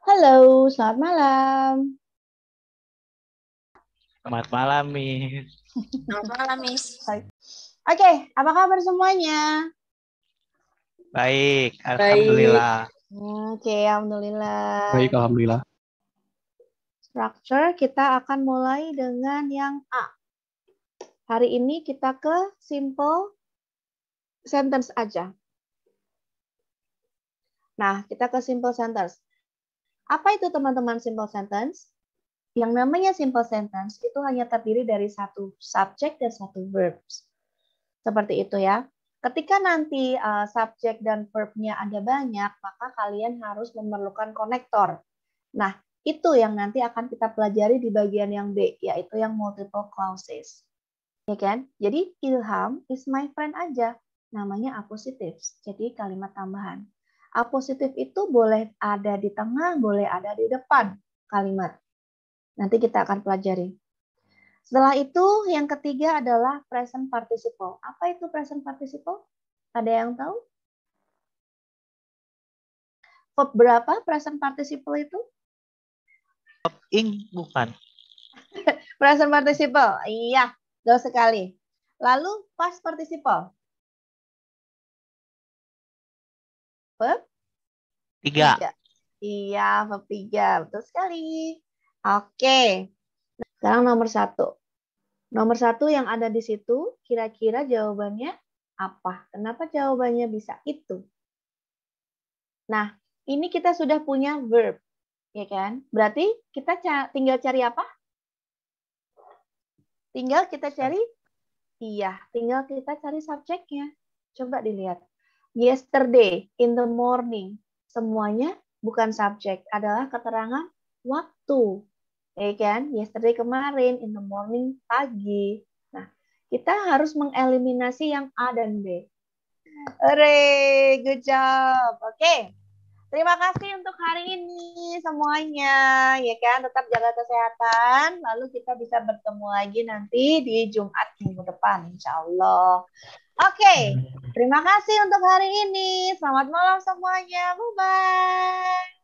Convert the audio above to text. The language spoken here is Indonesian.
Halo, selamat malam. Selamat malam, Miss. Selamat malam, Miss. Oke, apa kabar semuanya? Baik, Alhamdulillah. Oke, alhamdulillah. Baik, alhamdulillah. Structure kita akan mulai dengan yang A. Hari ini kita ke simple sentence aja. Nah, kita ke simple sentence. Apa itu teman-teman simple sentence? Yang namanya simple sentence itu hanya terdiri dari satu subject dan satu verbs. Seperti itu ya. Ketika nanti uh, subjek dan verb-nya ada banyak, maka kalian harus memerlukan konektor. Nah, itu yang nanti akan kita pelajari di bagian yang B, yaitu yang multiple clauses. Ya kan? Jadi Ilham is my friend aja. Namanya apositives, jadi kalimat tambahan. Apositif itu boleh ada di tengah, boleh ada di depan kalimat. Nanti kita akan pelajari. Setelah itu yang ketiga adalah present participle. Apa itu present participle? Ada yang tahu? Verb berapa present participle itu? Verb ing bukan. present participle. Iya, betul sekali. Lalu past participle. Verb? Tiga. tiga. Iya, verb tiga. Betul sekali. Oke. Sekarang nomor satu. Nomor satu yang ada di situ, kira-kira jawabannya apa? Kenapa jawabannya bisa itu? Nah, ini kita sudah punya verb, ya kan? Berarti kita tinggal cari apa? Tinggal kita cari, iya, tinggal kita cari subjeknya. Coba dilihat. Yesterday, in the morning, semuanya bukan subjek, adalah keterangan waktu ya kan? Yesterday kemarin, in the morning pagi. Nah, kita harus mengeliminasi yang A dan B. Hore, good job. Oke. Okay. Terima kasih untuk hari ini semuanya, ya kan? Tetap jaga kesehatan. Lalu kita bisa bertemu lagi nanti di Jumat minggu depan, insya Allah. Oke, okay. terima kasih untuk hari ini. Selamat malam semuanya. Bye-bye.